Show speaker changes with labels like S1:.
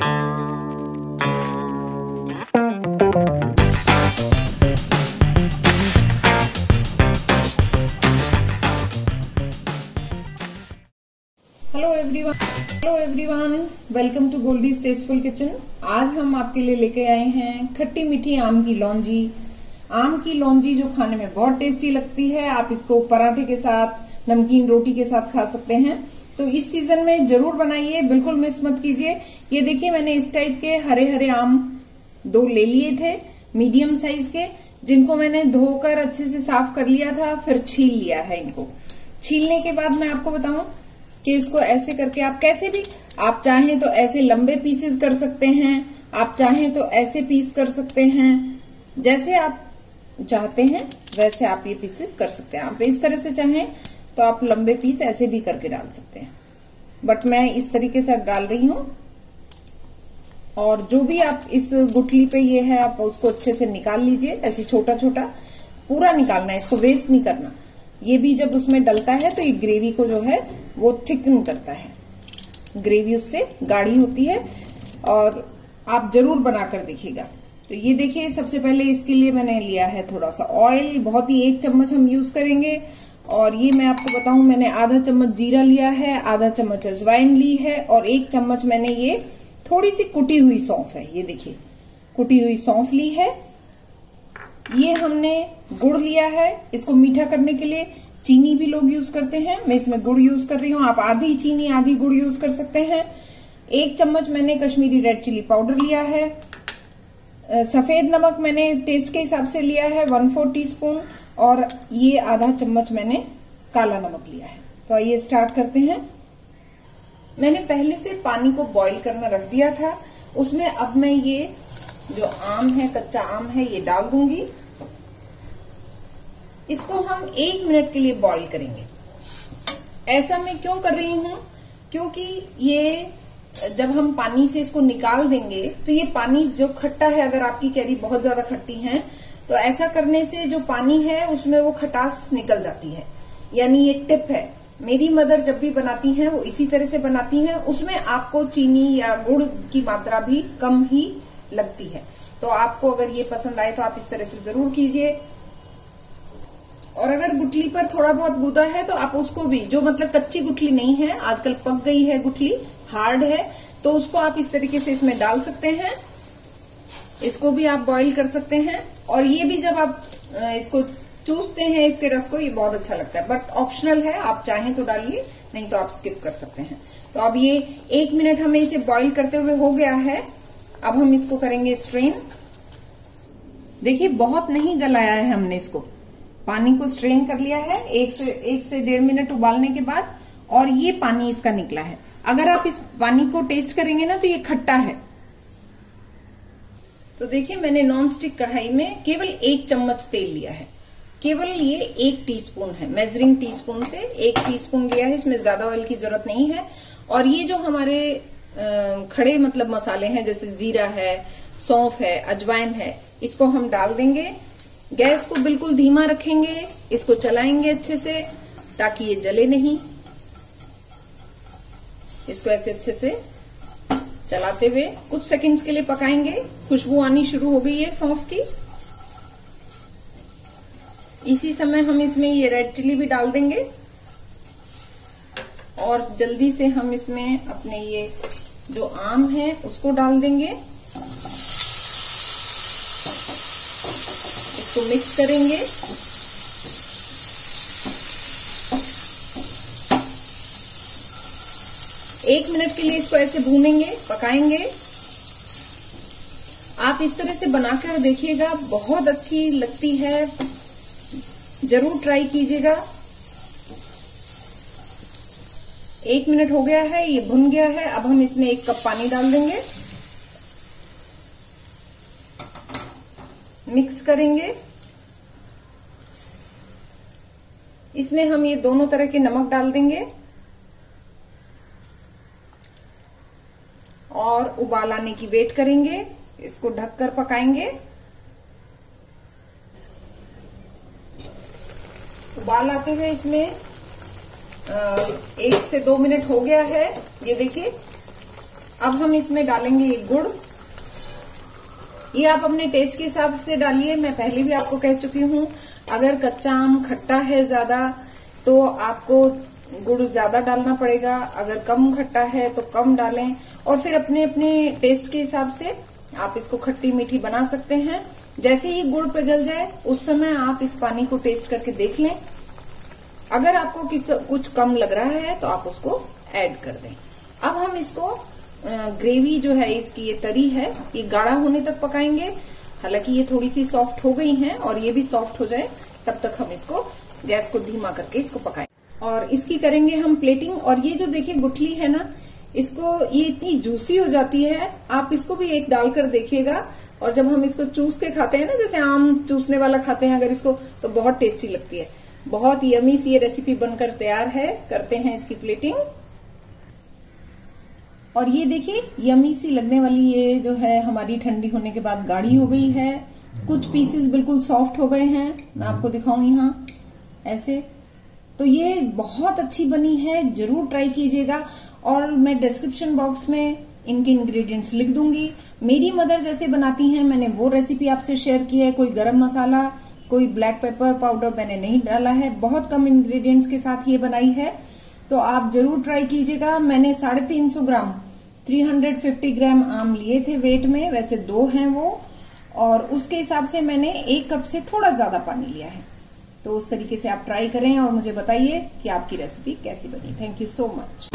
S1: Hello everyone welcome to Goldy tasteful kitchen आज हम आपके लिए लेके आए हैं खट्टी मीठी आम की लौंजी। आम की लौंजी जो खाने में बहुत टेस्टी लगती है, आप इसको पराठे के साथ, नमकीन रोटी के साथ खा सकते हैं। तो इस सीज़न में ज़रूर बनाइए, बिल्कुल मिस मत कीजिए। ये देखिए, मैंने इस टाइप के हरे हरे आम दो ले लिए थे मीडियम साइज़ के, जिनको मैंने धोकर अच्छे से साफ़ कर लिया था, फिर छील लिया है इनको। छीलने के बाद मैं आपको बताऊँ कि इसको ऐसे करके आप कैसे भी, आप चाहें तो ऐसे लंबे पीसेस कर सकते हैं, आप चाहें तो ऐसे पीस कर सकते हैं। जैसे आप चाहते हैं, वैसे आप ये पीसेस कर सकते हैं। आप इस तरह से चाहें तो आप लंबे पीस ऐसे भी करके डाल सकते हैं। बट मैं इस तरीके से डाल रही हूँ। और जो भी आप इस गुठली पे ये है, आप उसको अच्छे से निकाल लीजिए, ऐसे छोटा छोटा पूरा निकालना है, इसको वेस्ट नहीं करना। ये भी जब उसमें डलता है तो ये ग्रेवी को जो है, वो थिकन करता है। ग्रेवी उससे गाढ़ी होती है, और आप ज़रूर बनाकर देखिएगा। तो ये देखिए, सबसे पहले इसके लिए मैंने लिया है थोड़ा सा ऑयल बहुत ही एक चम्मच हम यूज़ करेंगे। और ये मैं आपको बताऊँ, मैंने आधा चम्मच जीरा लिया है, आधा चम्मच अजवाइन ली है और एक चम्मच मैंने ये थोड़ी सी कुटी हुई सौंफ है, ये देखिए, कुटी हुई सौंफ ली है। ये हमने गुड़ लिया है, इसको मीठा करने के लिए चीनी भी लोग यूज़ करते हैं, मैं इसमें गुड़ यूज़ कर रही हूँ, आप आधी चीनी, आधी गुड़ यूज़ कर सकते हैं। एक चम्मच मैंने कश्मीरी रेड चिली पाउडर लिया है। सफ़ेद नमक मैंने टेस्ट के हिसाब से लिया है, वन फोर टी स्पून और ये आधा चम्मच मैंने काला नमक लिया है। तो आइए स्टार्ट करते हैं। मैंने पहले से पानी को बॉईल करना रख दिया था। उसमें अब मैं ये जो आम है, कच्चा आम है, ये डाल दूँगी। इसको हम एक मिनट के लिए बॉईल करेंगे। ऐसा मैं क्यों कर रही हूँ? क्योंकि ये जब हम पानी से इसको निकाल देंगे तो ये पानी जो खट्टा है, अगर आपकी कैरी बहुत ज़्यादा खट्टी है तो ऐसा करने से जो पानी है, उसमें वो खटास निकल जाती है। यानी ये टिप है। मेरी मदर जब भी बनाती हैं, वो इसी तरह से बनाती हैं। उसमें आपको चीनी या गुड़ की मात्रा भी कम ही लगती है। तो आपको अगर ये पसंद आए तो आप इस तरह से ज़रूर कीजिए। और अगर गुठली पर थोड़ा बहुत गुदा है तो आप उसको भी, जो मतलब कच्ची गुठली नहीं है, आजकल पक गई है गुठली, हार्ड है तो उसको आप इस तरीके से इसमें डाल सकते हैं। इसको भी आप बॉईल कर सकते हैं। और ये भी जब आप इसको चूसते हैं, इसके रस को, ये बहुत अच्छा लगता है। बट ऑप्शनल है, आप चाहें तो डालिए, नहीं तो आप स्किप कर सकते हैं। तो अब ये एक मिनट हमें इसे बॉईल करते हुए हो गया है। अब हम इसको करेंगे स्ट्रेन देखिए, बहुत नहीं गलाया है हमने इसको। पानी को स्ट्रेन कर लिया है, एक से एक से डेढ़ मिनट उबालने के बाद, और ये पानी इसका निकला है। अगर आप इस पानी को टेस्ट करेंगे ना तो ये खट्टा है। तो देखिए, मैंने नॉन स्टिक कढ़ाई में केवल एक चम्मच तेल लिया है। केवल ये एक टीस्पून है। मेजरिंग टीस्पून से एक टीस्पून लिया है, इसमें ज़्यादा ऑयल की ज़रूरत नहीं है। और ये जो हमारे खड़े मतलब मसाले हैं, जैसे जीरा है, सौंफ है, अजवाइन है, इसको हम डाल देंगे। गैस को बिल्कुल धीमा रखेंगे, इसको चलाएँगे अच्छे से, ताकि ये जले नहीं। इसको ऐसे अच्छे से चलाते हुए कुछ सेकंड्स के लिए पकाएँगे। खुशबू आनी शुरू हो गई है सौंफ की। इसी समय हम इसमें ये रेड चिली भी डाल देंगे। और जल्दी से हम इसमें अपने ये जो आम है, उसको डाल देंगे। इसको मिक्स करेंगे। एक मिनट के लिए इसको ऐसे भूनेंगे, पकाएँगे। आप इस तरह से बनाकर देखिएगा, बहुत अच्छी लगती है। ज़रूर ट्राई कीजिएगा। एक मिनट हो गया है, ये भुन गया है। अब हम इसमें एक कप पानी डाल देंगे। मिक्स करेंगे। इसमें हम ये दोनों तरह के नमक डाल देंगे और उबाल आने की वेट करेंगे, इसको ढककर पकाएँगे। उबाल आते हुए इसमें एक से दो मिनट हो गया है। ये देखिए, अब हम इसमें डालेंगे एक गुड़। ये आप अपने टेस्ट के हिसाब से डालिए, मैं पहले भी आपको कह चुकी हूँ, अगर कच्चा आम खट्टा है ज़्यादा तो आपको गुड़ ज़्यादा डालना पड़ेगा। अगर कम खट्टा है तो कम डालें और फिर अपने अपने टेस्ट के हिसाब से आप इसको खट्टी मीठी बना सकते हैं। जैसे ही गुड़ पिघल जाए, उस समय आप इस पानी को टेस्ट करके देख लें। अगर आपको कुछ कम लग रहा है तो आप उसको ऐड कर दें। अब हम इसको ग्रेवी जो है, इसकी ये तरी है, ये गाढ़ा होने तक पकाएँगे। हालाँकि ये थोड़ी सी सॉफ्ट हो गई है और ये भी सॉफ्ट हो जाए, तब तक हम इसको गैस को धीमा करके इसको पकाएँ। और इसकी करेंगे हम प्लेटिंग और ये जो देखिए गुठली है ना, इसको ये इतनी जूसी हो जाती है। आप इसको भी एक डालकर देखिएगा। और जब हम इसको चूस के खाते हैं ना, जैसे आम चूसने वाला खाते हैं अगर इसको तो बहुत टेस्टी लगती है। बहुत यमी सी ये रेसिपी बनकर तैयार है। करते हैं इसकी प्लेटिंग और ये देखिए यमी सी लगने वाली ये जो है, हमारी ठंडी होने के बाद गाढ़ी हो गई है। कुछ पीसेस बिल्कुल सॉफ्ट हो गए हैं। मैं आपको दिखाऊँ यहाँ, ऐसे। तो ये बहुत अच्छी बनी है, ज़रूर ट्राई कीजिएगा। और मैं डिस्क्रिप्शन बॉक्स में इनके इंग्रेडिएंट्स लिख दूँगी। मेरी मदर जैसे बनाती हैं, मैंने वो रेसिपी आपसे शेयर की है। कोई गरम मसाला, कोई ब्लैक पेपर पाउडर मैंने नहीं डाला है। बहुत कम इंग्रेडिएंट्स के साथ ये बनाई है। तो आप ज़रूर ट्राई कीजिएगा। मैंने साढ़े तीन सौ ग्राम 350 ग्राम आम लिए थे वेट में। वैसे दो हैं वो। और उसके हिसाब से मैंने एक कप से थोड़ा ज़्यादा पानी लिया है। तो उस तरीके से आप ट्राई करें और मुझे बताइए कि आपकी रेसिपी कैसी बनी। Thank you so much